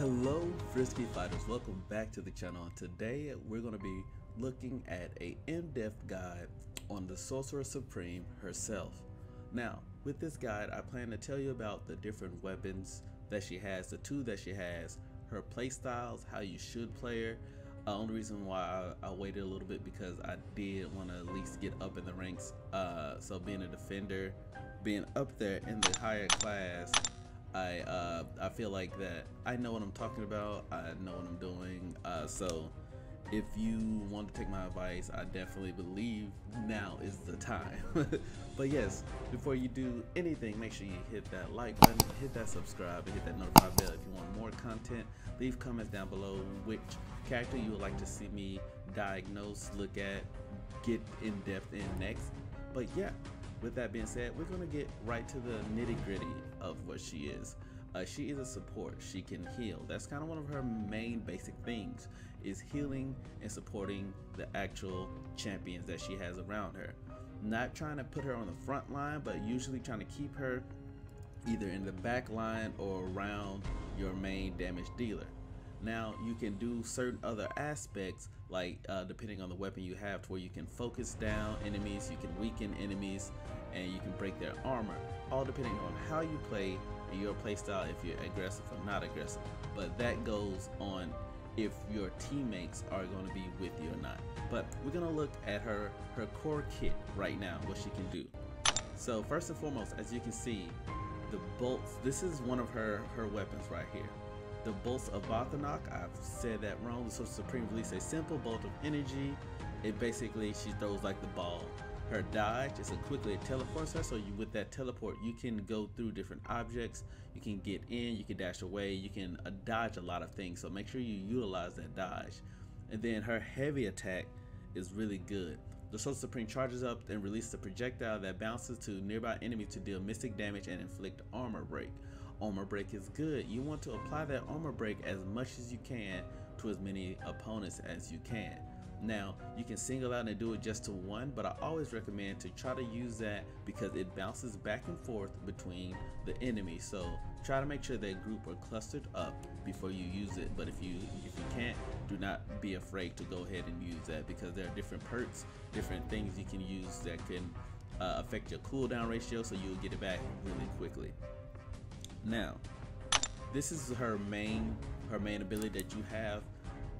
Hello Frisky Fighters, welcome back to the channel. Today we're going to be looking at a in-depth guide on the Sorcerer Supreme herself. Now, with this guide, I plan to tell you about the different weapons that she has, the two that she has, her playstyles, how you should play her. Uh, only reason why I, I, waited a little bit because I did want to at least get up in the ranks. Uh, so being a defender, being up there in the higher class, I uh, I feel like that I know what I'm talking about. I know what I'm doing. Uh, so if you want to take my advice, I definitely believe now is the time. but yes, before you do anything, make sure you hit that like button, hit that subscribe, and hit that notify bell if you want more content. Leave comments down below which character you would like to see me diagnose, look at, get in depth in next. But yeah, with that being said, we're going to get right to the nitty gritty of what she is. Uh, she is a support. She can heal. That's kind of one of her main basic things is healing and supporting the actual champions that she has around her. Not trying to put her on the front line, but usually trying to keep her either in the back line or around your main damage dealer. Now you can do certain other aspects like uh, depending on the weapon you have to where you can focus down enemies, you can weaken enemies, and you can break their armor. All depending on how you play your playstyle, if you're aggressive or not aggressive. But that goes on if your teammates are going to be with you or not. But we're going to look at her her core kit right now, what she can do. So first and foremost, as you can see, the bolts, this is one of her, her weapons right here. The bolts of Bathanoch, I've said that wrong. The Supreme release a simple bolt of energy. It basically, she throws like the ball. Her dodge is a quickly teleports her, so you with that teleport, you can go through different objects. You can get in, you can dash away, you can uh, dodge a lot of things. So make sure you utilize that dodge. And then her heavy attack is really good. The Soul Supreme charges up and releases a projectile that bounces to nearby enemies to deal mystic damage and inflict armor break armor break is good. You want to apply that armor break as much as you can to as many opponents as you can. Now, you can single out and do it just to one, but I always recommend to try to use that because it bounces back and forth between the enemies. So try to make sure that group are clustered up before you use it. But if you if you can't, do not be afraid to go ahead and use that because there are different perks, different things you can use that can uh, affect your cooldown ratio so you'll get it back really quickly. Now, this is her main her main ability that you have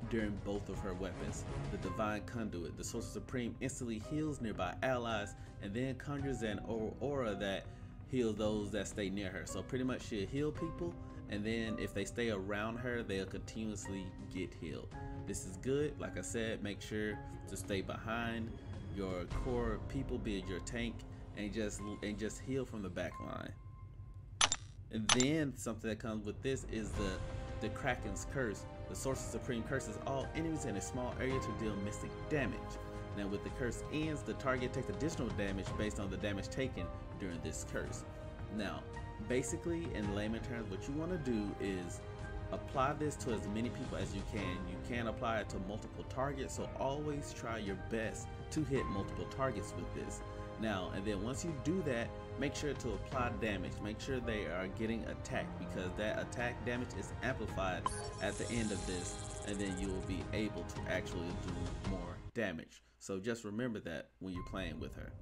during both of her weapons. The Divine Conduit. The Sorcerer Supreme instantly heals nearby allies and then conjures an aura that heals those that stay near her. So pretty much she'll heal people and then if they stay around her, they'll continuously get healed. This is good. Like I said, make sure to stay behind your core people, be it your tank, and just and just heal from the back line. And then something that comes with this is the the Kraken's Curse. The Sorcerer Supreme curses all enemies in a small area to deal mystic damage. Now with the curse ends, the target takes additional damage based on the damage taken during this curse. Now, basically in layman terms, what you want to do is apply this to as many people as you can. You can apply it to multiple targets, so always try your best to hit multiple targets with this. Now, and then once you do that, make sure to apply damage. Make sure they are getting attacked because that attack damage is amplified at the end of this, and then you will be able to actually do more damage. So just remember that when you're playing with her.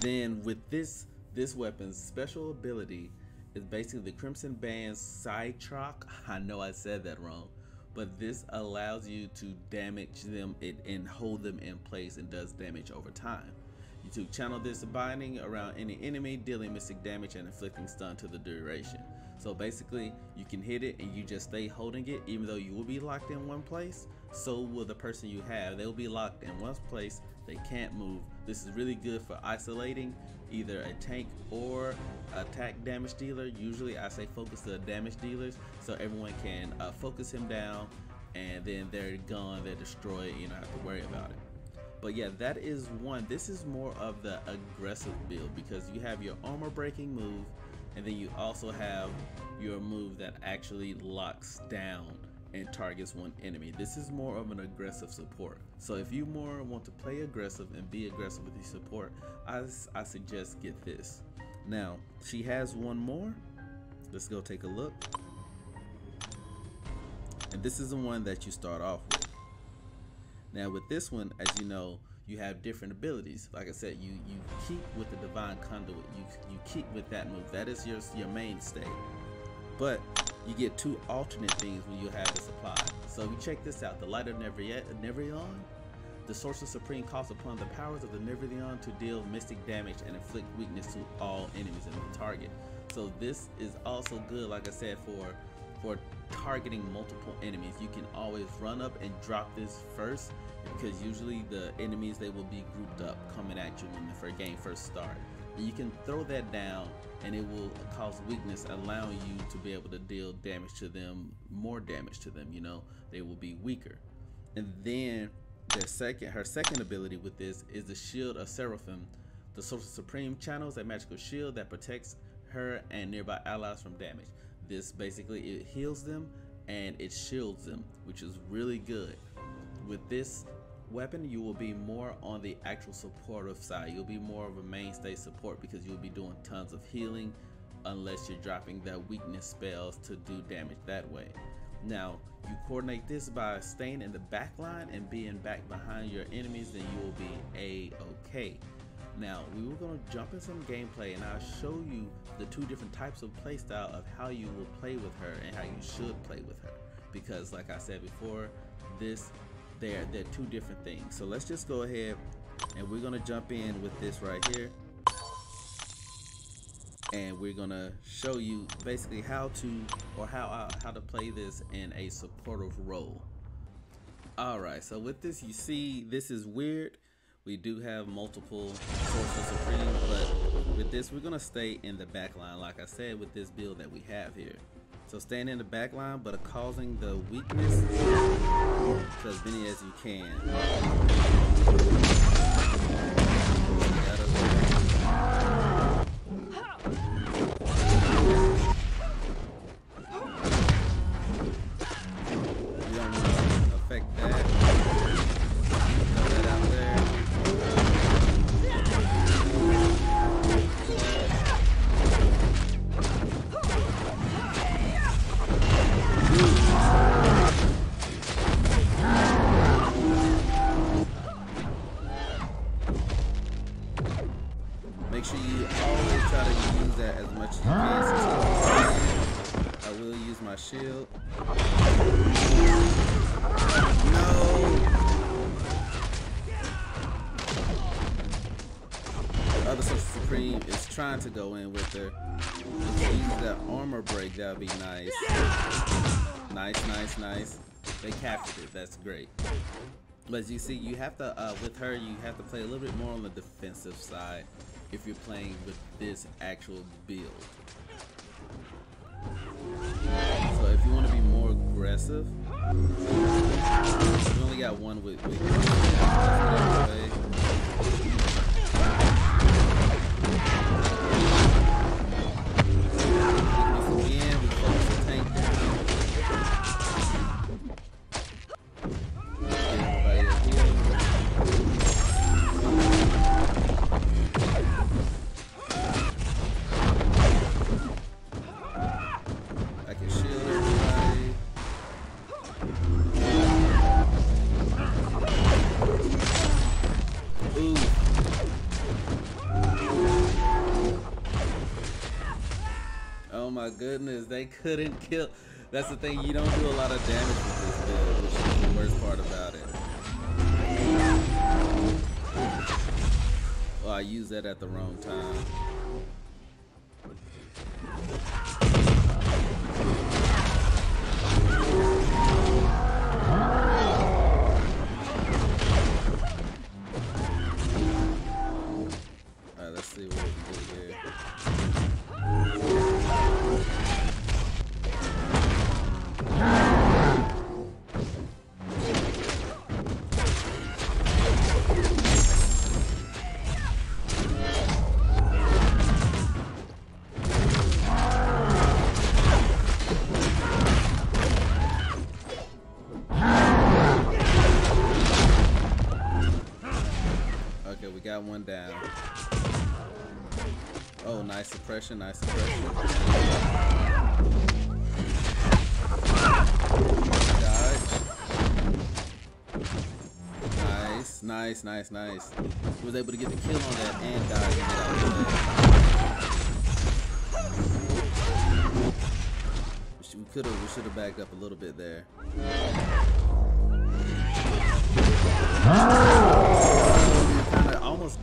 then with this this weapon's special ability is basically the Crimson Band's Sidetrack. I know I said that wrong but this allows you to damage them and hold them in place and does damage over time. You channel this binding around any enemy, dealing mystic damage and inflicting stun to the duration. So basically, you can hit it and you just stay holding it, even though you will be locked in one place. So will the person you have. They will be locked in one place. They can't move. This is really good for isolating either a tank or attack damage dealer. Usually, I say focus the damage dealers so everyone can uh, focus him down, and then they're gone. They're destroyed. You don't have to worry about it. But yeah, that is one. This is more of the aggressive build because you have your armor breaking move and then you also have your move that actually locks down and targets one enemy. This is more of an aggressive support. So if you more want to play aggressive and be aggressive with your support, I, I suggest get this. Now, she has one more. Let's go take a look. And this is the one that you start off with. Now with this one, as you know, you have different abilities. Like I said, you you keep with the divine conduit. You you keep with that move. That is your your mainstay. But you get two alternate things when you have this applied. So you check this out. The light of Never Neverion. The Sorcerer Supreme calls upon the powers of the Neverion to deal mystic damage and inflict weakness to all enemies in the target. So this is also good, like I said, for for targeting multiple enemies. You can always run up and drop this first because usually the enemies they will be grouped up coming at you when the first game first start. You can throw that down and it will cause weakness allowing you to be able to deal damage to them, more damage to them, you know, they will be weaker. And then their second her second ability with this is the shield of Seraphim. The Sorcerer Supreme channels a magical shield that protects her and nearby allies from damage. This basically it heals them and it shields them, which is really good. With this weapon, you will be more on the actual supportive side. You'll be more of a mainstay support because you'll be doing tons of healing unless you're dropping that weakness spells to do damage that way. Now, you coordinate this by staying in the back line and being back behind your enemies, then you will be a-okay. Now, we were going to jump in some gameplay and I'll show you the two different types of playstyle of how you will play with her and how you should play with her. Because like I said before, this they're they're two different things. So let's just go ahead and we're gonna jump in with this right here. And we're gonna show you basically how to or how uh, how to play this in a supportive role. Alright, so with this you see this is weird. We do have multiple Sorcerer Supreme, but with this we're gonna stay in the back line like I said with this build that we have here. So staying in the back line, but causing the weakness to as many as you can. The other Sorcerer Supreme is trying to go in with her. Use that armor break, that would be nice. Nice, nice, nice. They captured it, that's great. But as you see, you have to, uh, with her, you have to play a little bit more on the defensive side if you're playing with this actual build. So if you want to be more aggressive, we only got one with, with my goodness, they couldn't kill. That's the thing, you don't do a lot of damage with this build, which is the worst part about it. Well, I used that at the wrong time. got one down. Oh, nice suppression, nice suppression. Dodge. Nice, nice, nice, nice. He was able to get the kill on that and dodge and get out of. We could have, we should have backed up a little bit there.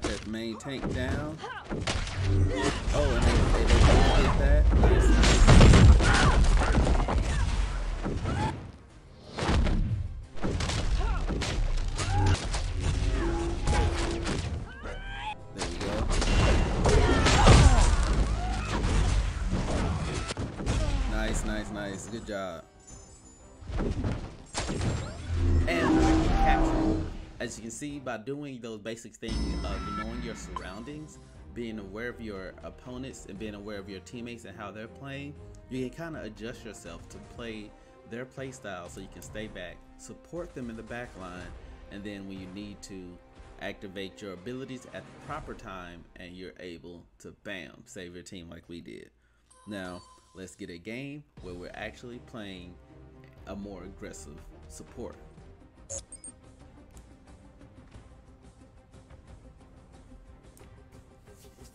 got that main tank down. Oh, and they, they, they did that. Nice, as you can see, by doing those basic things of knowing your surroundings, being aware of your opponents and being aware of your teammates and how they're playing, you can kind of adjust yourself to play their play style so you can stay back, support them in the back line, and then when you need to activate your abilities at the proper time and you're able to bam, save your team like we did. Now, Let's get a game where we're actually playing a more aggressive support.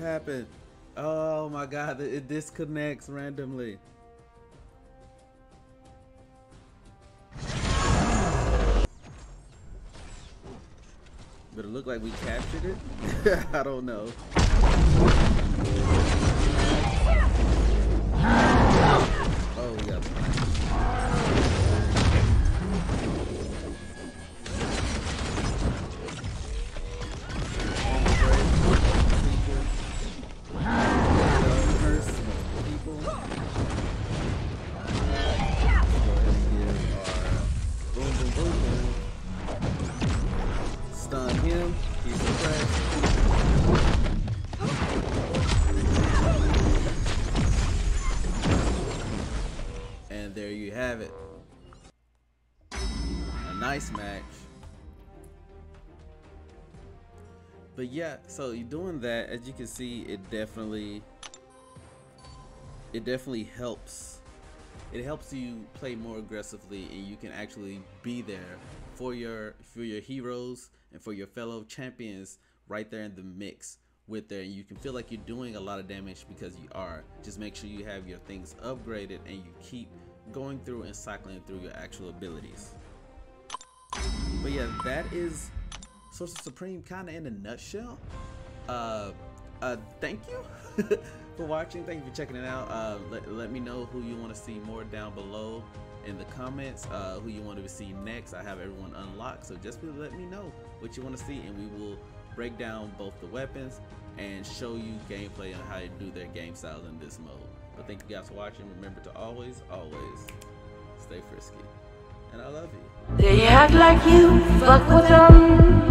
happened? Oh my god, it disconnects randomly. But it looked like we captured it. I don't know. Have it. A nice match. But yeah, so you're doing that, as you can see, it definitely it definitely helps. It helps you play more aggressively and you can actually be there for your for your heroes and for your fellow champions right there in the mix with there and you can feel like you're doing a lot of damage because you are just make sure you have your things upgraded and you keep going through and cycling through your actual abilities. But yeah, that is Sorcerer Supreme kind of in a nutshell. Uh, uh, thank you for watching. Thank you for checking it out. Uh, let, let me know who you want to see more down below in the comments. Uh, who you want to see next. I have everyone unlocked, so just let me know what you want to see, and we will break down both the weapons and show you gameplay on how to do their game styles in this mode. But thank you guys for watching. Remember to always, always stay frisky. And I love you. They act like you fuck with them.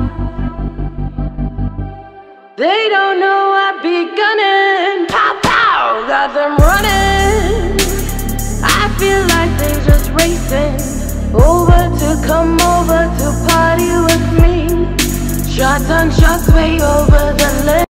They don't know I be gunning. Pow pow, got them running. I feel like they just racing over to come over Shots on shots way over the limit.